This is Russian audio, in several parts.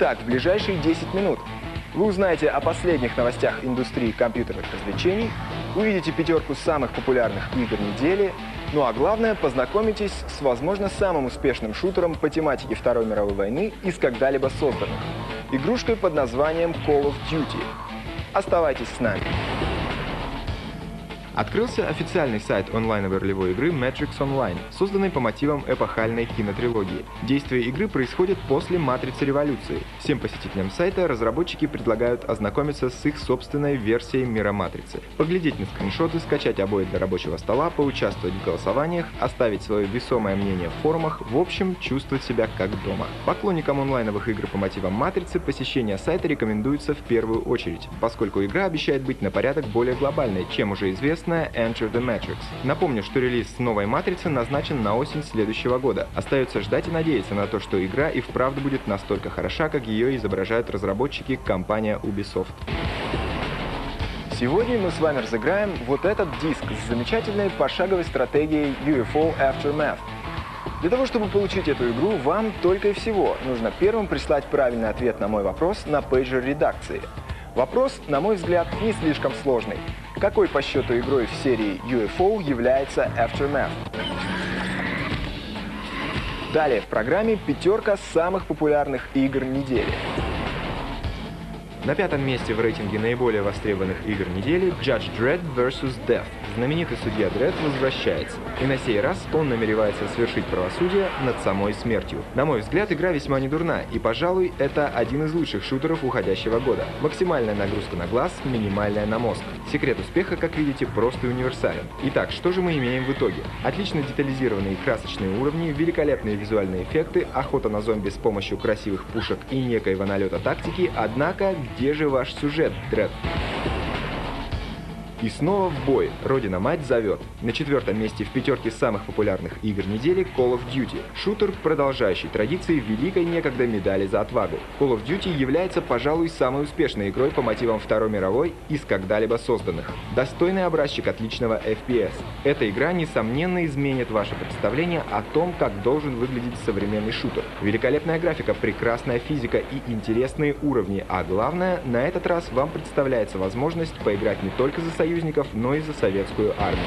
Итак, в ближайшие 10 минут вы узнаете о последних новостях индустрии компьютерных развлечений, увидите пятерку самых популярных игр недели, ну а главное, познакомитесь с, возможно, самым успешным шутером по тематике Второй мировой войны из когда-либо созданных. Игрушкой под названием Call of Duty. Оставайтесь с нами. Открылся официальный сайт онлайновой ролевой игры Matrix Online, созданный по мотивам эпохальной кинотрилогии. Действие игры происходит после «Матрицы революции». Всем посетителям сайта разработчики предлагают ознакомиться с их собственной версией мира Матрицы, поглядеть на скриншоты, скачать обои для рабочего стола, поучаствовать в голосованиях, оставить свое весомое мнение в форумах, в общем, чувствовать себя как дома. Поклонникам онлайновых игр по мотивам Матрицы посещение сайта рекомендуется в первую очередь, поскольку игра обещает быть на порядок более глобальной, чем уже известно известная Enter the Matrix. Напомню, что релиз новой матрицы назначен на осень следующего года. Остается ждать и надеяться на то, что игра и вправду будет настолько хороша, как ее изображают разработчики компания Ubisoft. Сегодня мы с вами разыграем вот этот диск с замечательной пошаговой стратегией UFO Aftermath. Для того, чтобы получить эту игру, вам только и всего нужно первым прислать правильный ответ на мой вопрос на пейджер редакции. Вопрос, на мой взгляд, не слишком сложный. Какой по счету игрой в серии UFO является Aftermath? Далее в программе пятерка самых популярных игр недели. На пятом месте в рейтинге наиболее востребованных игр недели Judge Dredd vs. Death. Знаменитый судья Дред возвращается, и на сей раз он намеревается совершить правосудие над самой смертью. На мой взгляд, игра весьма недурна, и, пожалуй, это один из лучших шутеров уходящего года. Максимальная нагрузка на глаз, минимальная на мозг. Секрет успеха, как видите, прост и универсален. Итак, что же мы имеем в итоге? Отлично детализированные красочные уровни, великолепные визуальные эффекты, охота на зомби с помощью красивых пушек и некоего налета тактики, однако где же ваш сюжет, Дред? И снова в бой. Родина-мать зовет. На четвертом месте в пятерке самых популярных игр недели Call of Duty. Шутер, продолжающий традиции великой некогда медали за отвагу. Call of Duty является, пожалуй, самой успешной игрой по мотивам Второй мировой из когда-либо созданных. Достойный образчик отличного FPS. Эта игра, несомненно, изменит ваше представление о том, как должен выглядеть современный шутер. Великолепная графика, прекрасная физика и интересные уровни, а главное, на этот раз вам представляется возможность поиграть не только за союз союзников, но и за советскую армию.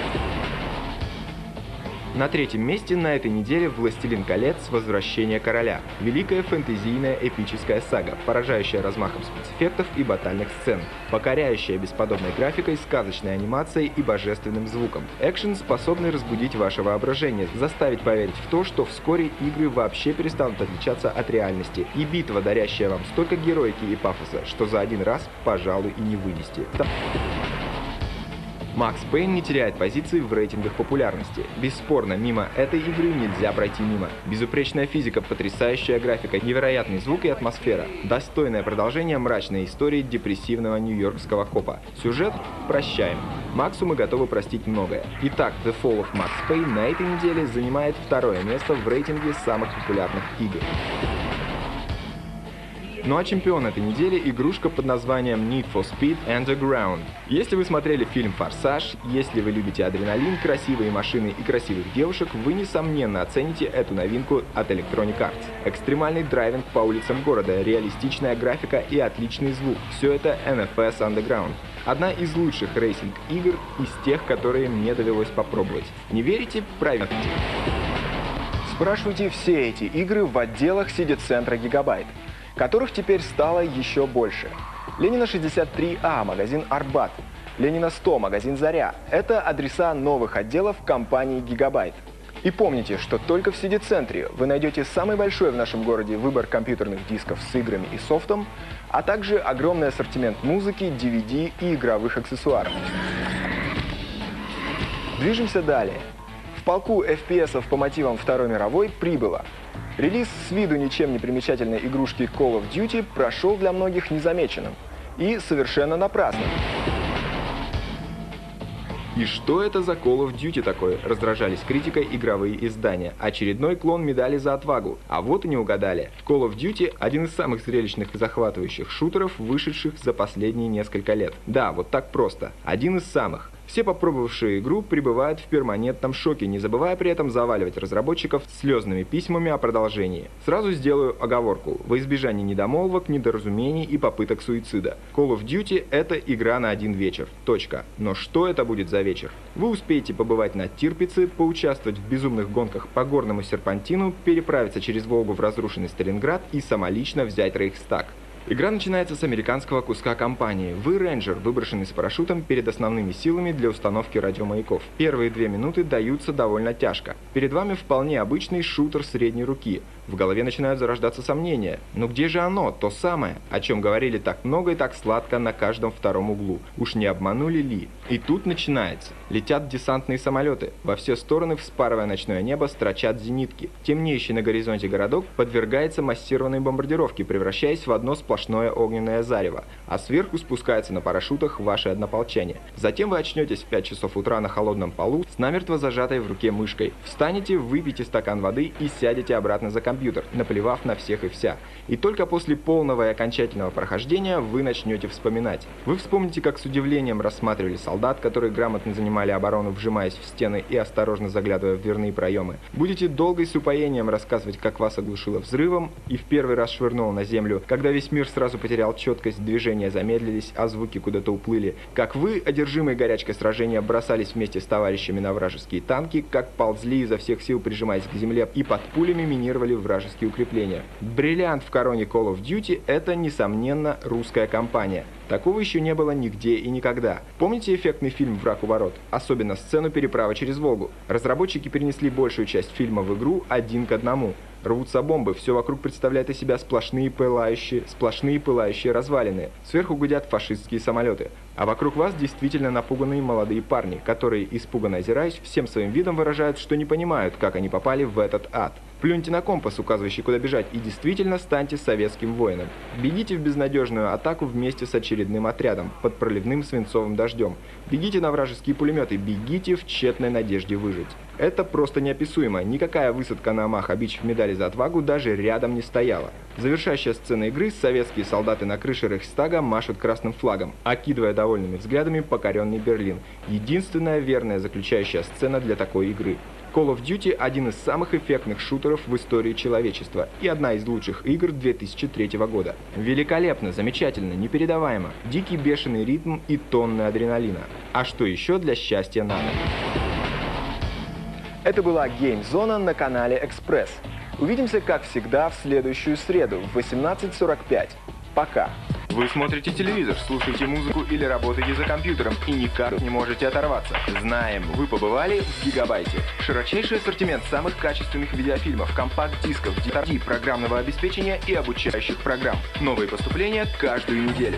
На третьем месте на этой неделе «Властелин колец. Возвращение короля». Великая фэнтезийная эпическая сага, поражающая размахом спецэффектов и батальных сцен, покоряющая бесподобной графикой, сказочной анимацией и божественным звуком. Экшен, способный разбудить ваше воображение, заставить поверить в то, что вскоре игры вообще перестанут отличаться от реальности, и битва, дарящая вам столько героики и пафоса, что за один раз, пожалуй, и не вынести. Макс Пейн не теряет позиции в рейтингах популярности. Бесспорно, мимо этой игры нельзя пройти мимо. Безупречная физика, потрясающая графика, невероятный звук и атмосфера. Достойное продолжение мрачной истории депрессивного нью-йоркского копа. Сюжет прощаем. Максу мы готовы простить многое. Итак, The Fall of Max Payne на этой неделе занимает второе место в рейтинге самых популярных игр. Ну а чемпион этой недели — игрушка под названием Need for Speed Underground. Если вы смотрели фильм «Форсаж», если вы любите адреналин, красивые машины и красивых девушек, вы, несомненно, оцените эту новинку от Electronic Arts. Экстремальный driving по улицам города, реалистичная графика и отличный звук — все это NFS Underground. Одна из лучших racing-игр из тех, которые мне довелось попробовать. Не верите? Проверьте. Спрашивайте все эти игры в отделах CD-центра Gigabyte которых теперь стало еще больше. Ленина 63А, магазин Арбат. Ленина 100, магазин Заря. Это адреса новых отделов компании Гигабайт. И помните, что только в CD-центре вы найдете самый большой в нашем городе выбор компьютерных дисков с играми и софтом, а также огромный ассортимент музыки, DVD и игровых аксессуаров. Движемся далее. В полку FPS по мотивам Второй мировой прибыло Релиз с виду ничем не примечательной игрушки Call of Duty прошел для многих незамеченным. И совершенно напрасно. И что это за Call of Duty такое? Раздражались критикой игровые издания. Очередной клон медали за отвагу. А вот и не угадали. Call of Duty – один из самых зрелищных и захватывающих шутеров, вышедших за последние несколько лет. Да, вот так просто. Один из самых. Все попробовавшие игру пребывают в перманентном шоке, не забывая при этом заваливать разработчиков слезными письмами о продолжении. Сразу сделаю оговорку, во избежание недомолвок, недоразумений и попыток суицида. Call of Duty — это игра на один вечер. Точка. Но что это будет за вечер? Вы успеете побывать на Тирпице, поучаствовать в безумных гонках по горному серпантину, переправиться через Волгу в разрушенный Сталинград и самолично взять Рейхстаг. Игра начинается с американского куска компании. Вы рейнджер, выброшенный с парашютом перед основными силами для установки радиомаяков. Первые две минуты даются довольно тяжко. Перед вами вполне обычный шутер средней руки. В голове начинают зарождаться сомнения. Но где же оно, то самое, о чем говорили так много и так сладко на каждом втором углу? Уж не обманули ли? И тут начинается. Летят десантные самолеты. Во все стороны, вспарывая ночное небо, строчат зенитки. Темнеющий на горизонте городок подвергается массированной бомбардировке, превращаясь в одно сплошное огненное зарево. А сверху спускается на парашютах ваши однополчане. Затем вы очнетесь в 5 часов утра на холодном полу с намертво зажатой в руке мышкой. Встанете, выпьете стакан воды и сядете обратно за компьютер компьютер, наплевав на всех и вся. И только после полного и окончательного прохождения вы начнете вспоминать. Вы вспомните, как с удивлением рассматривали солдат, которые грамотно занимали оборону, вжимаясь в стены и осторожно заглядывая в дверные проемы. Будете долго и с упоением рассказывать, как вас оглушило взрывом и в первый раз швырнуло на землю, когда весь мир сразу потерял четкость, движения замедлились, а звуки куда-то уплыли. Как вы, одержимые горячкой сражения, бросались вместе с товарищами на вражеские танки, как ползли изо всех сил, прижимаясь к земле, и под пулями минировали вражеские укрепления. Бриллиант в короне Call of Duty – это, несомненно, русская компания. Такого еще не было нигде и никогда. Помните эффектный фильм «Враг у ворот»? Особенно сцену переправы через Волгу. Разработчики перенесли большую часть фильма в игру один к одному. Рвутся бомбы, все вокруг представляет из себя сплошные пылающие, сплошные пылающие развалины. Сверху гудят фашистские самолеты. А вокруг вас действительно напуганные молодые парни, которые, испуганно озираясь, всем своим видом выражают, что не понимают, как они попали в этот ад. Плюньте на компас, указывающий, куда бежать, и действительно станьте советским воином. Бегите в безнадежную атаку вместе с очередным отрядом, под проливным свинцовым дождем. Бегите на вражеские пулеметы, бегите в тщетной надежде выжить. Это просто неописуемо. Никакая высадка на Амаха-Бич в медали за отвагу даже рядом не стояла. Завершающая сцена игры, советские солдаты на крыше Рейхстага машут красным флагом, окидывая довольными взглядами покоренный Берлин. Единственная верная заключающая сцена для такой игры. Call of Duty – один из самых эффектных шутеров в истории человечества и одна из лучших игр 2003 года. Великолепно, замечательно, непередаваемо, дикий бешеный ритм и тонны адреналина. А что еще для счастья надо? Это была Геймзона на канале Экспресс. Увидимся, как всегда, в следующую среду в 18.45. Пока! Вы смотрите телевизор, слушаете музыку или работаете за компьютером и никак не можете оторваться. Знаем, вы побывали в Гигабайте. Широчайший ассортимент самых качественных видеофильмов, компакт-дисков, DVD, программного обеспечения и обучающих программ. Новые поступления каждую неделю.